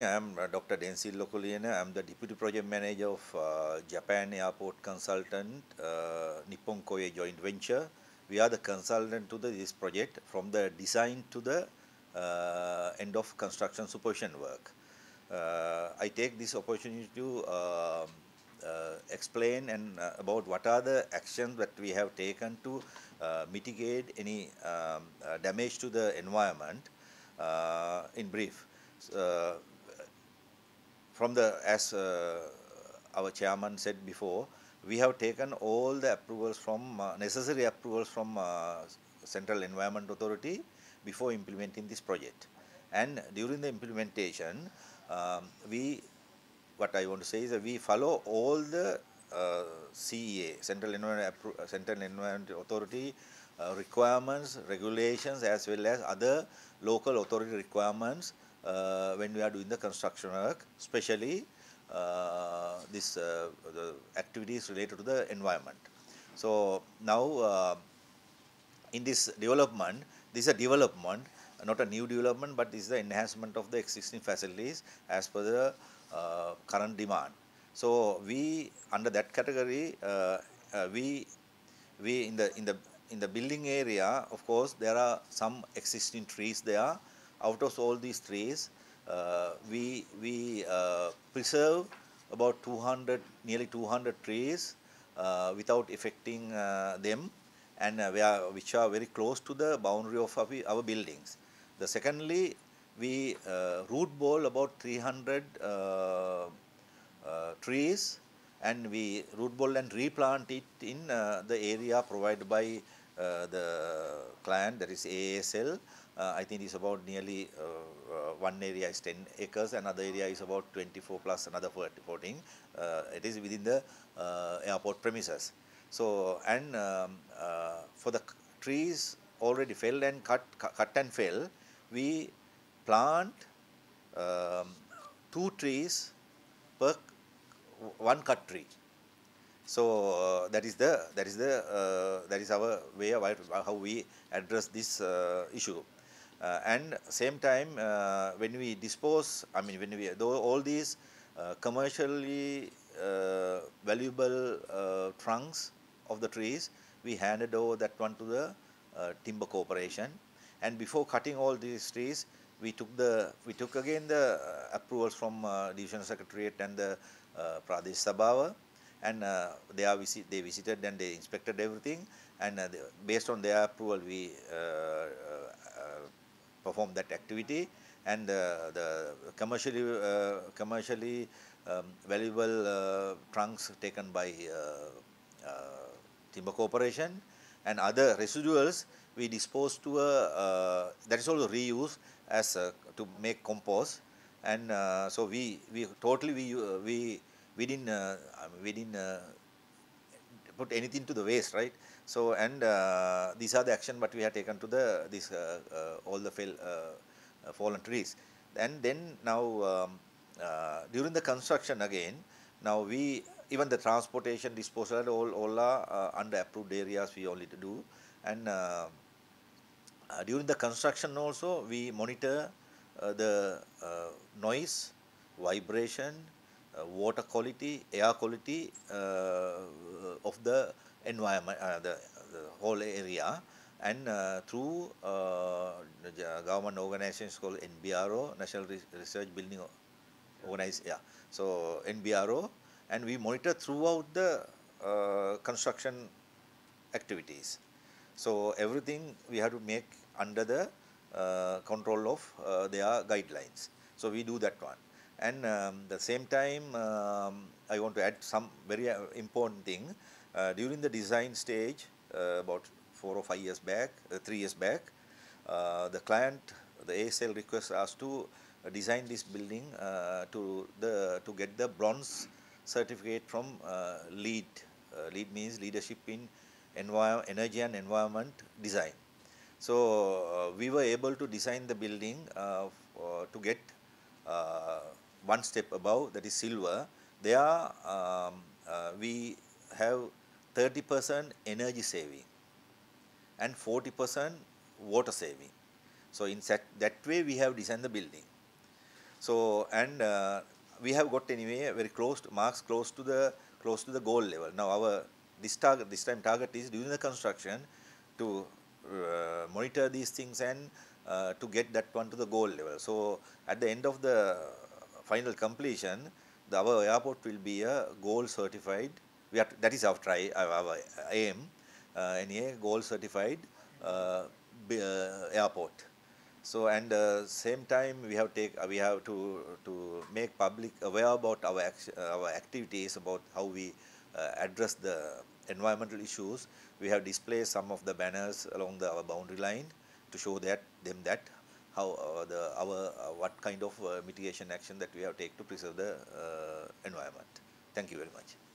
I'm uh, Dr. Densil Lokulina. I'm the Deputy Project Manager of uh, Japan Airport Consultant, uh, Nippon Koei Joint Venture. We are the consultant to the, this project from the design to the uh, end of construction supervision work. Uh, I take this opportunity to uh, uh, explain and about what are the actions that we have taken to mitigate any um, damage to the environment in brief. Uh, from the as uh, our chairman said before, we have taken all the approvals from uh, necessary approvals from uh, Central Environment Authority before implementing this project. And during the implementation, um, we what I want to say is that we follow all the uh, CEA, Central Environment, Appro- Central Environment Authority uh, requirements, regulations, as well as other local authority requirements uh, when we are doing the construction work, especially uh, this uh, the activities related to the environment. So now uh, in this development, this is a development, not a new development, but this is the enhancement of the existing facilities as per the uh, current demand. So we under that category, uh, we we in the in the in the building area, of course, there are some existing trees there. Out of all these trees, uh, we we uh, preserve about 200, nearly 200 trees uh, without affecting uh, them, and uh, are, which are very close to the boundary of our, our buildings. The secondly, we uh, root ball about 300 uh, uh, trees and we root ball and replant it in the area provided by the client that is ASL. Uh, I think it's about nearly uh, uh, one area is 10 acres, another area is about 24 plus another 14. Uh, it is within the uh, airport premises. So, and um, uh, for the trees already felled and cut, cu- cut and fell, we plant um, two trees per one cut tree. So uh, that is the that is the uh, that is our way of how we address this uh, issue. Uh, and same time uh, when we dispose, I mean when we though all these uh, commercially uh, valuable uh, trunks of the trees, we handed over that one to the uh, timber corporation. And before cutting all these trees, we took the we took again the approvals from division secretariat and the uh, Pradesh Sabhava, and they are visit they visited and they inspected everything, and they, based on their approval, we performed that activity, and the commercially uh, commercially um, valuable uh, trunks taken by uh, timber corporation and other residuals we dispose to a that is also reused as a, to make compost. And so we we totally we we we didn't we didn't put anything to the waste right? So and uh, these are the action what we have taken to the this uh, uh, all the fell, uh, uh, fallen trees. And then now um, uh, during the construction again now we even the transportation disposal all all are under approved areas we only do. And during the construction also we monitor the noise vibration water quality air quality uh, of the environment uh, the, the whole area and uh, through uh, government organizations called NBRO National Re- Research Building Organized yeah so NBRO and we monitor throughout the uh, construction activities so everything we have to make under the uh, control of uh, their guidelines. So we do that one. And um, the same time, um, I want to add some very uh, important thing. Uh, during the design stage, uh, about four or five years back, uh, three years back, uh, the client, the ASL requests us to design this building uh, to the to get the bronze certificate from LEED. LEED means Leadership in Energy and Environment Design. So we were able to design the building to get uh, one step above, that is silver. There um, uh, we have 30% energy saving and 40% water saving. So in that, that way we have designed the building. So and uh, we have got anyway very close to, marks close to the close to the goal level. Now our this target this time target is during the construction to uh, monitor these things and uh, to get that one to the goal level. So at the end of the final completion, the, our airport will be a gold certified. We are, that is our try our, aim. Uh, NA gold certified uh, uh, airport. So and uh, same time we have take uh, we have to to make public aware about our our activities about how we uh, address the environmental issues. We have displayed some of the banners along the our boundary line to show that them that how uh, the our uh, what kind of mitigation action that we have take to preserve the environment. Thank you very much.